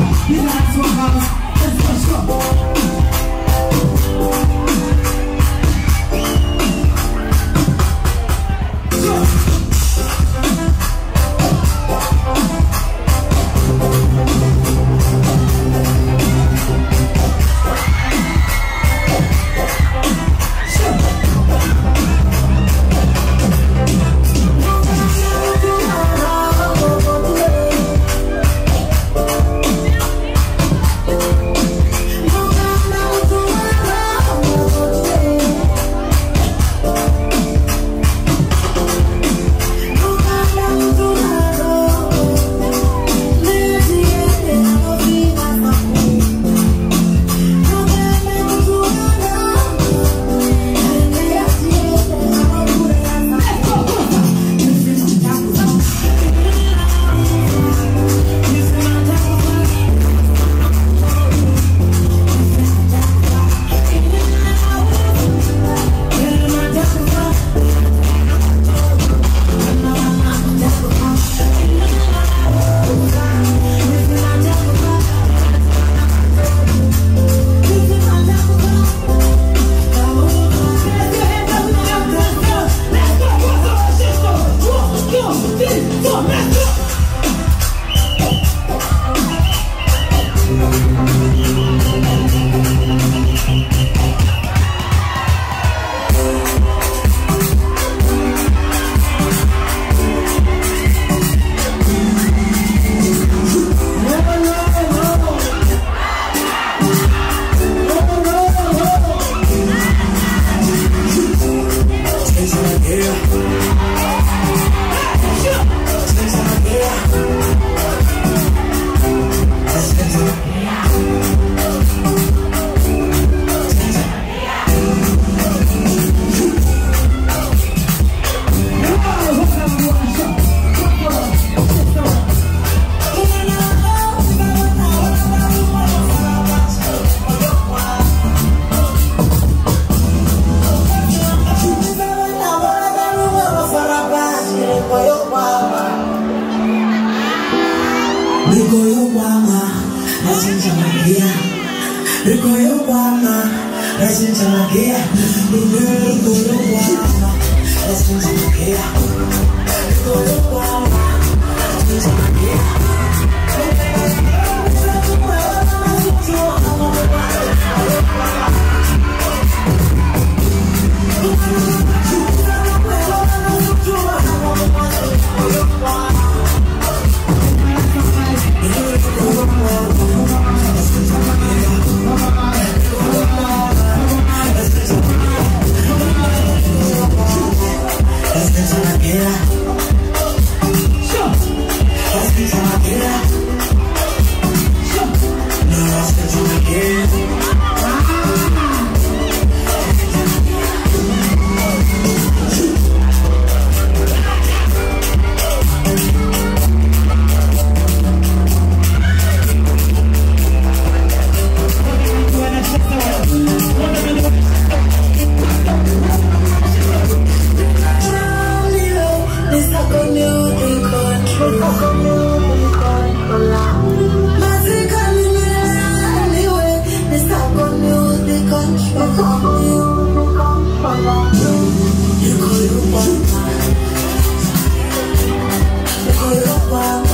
You got to house. something for me. Rigoyo kwama nasinja magia. Rigoyo kwama nasinja magia. Rigoyo kwama nasinja magia. Rigoyo kwama nasinja magia Magia Nasinja Thank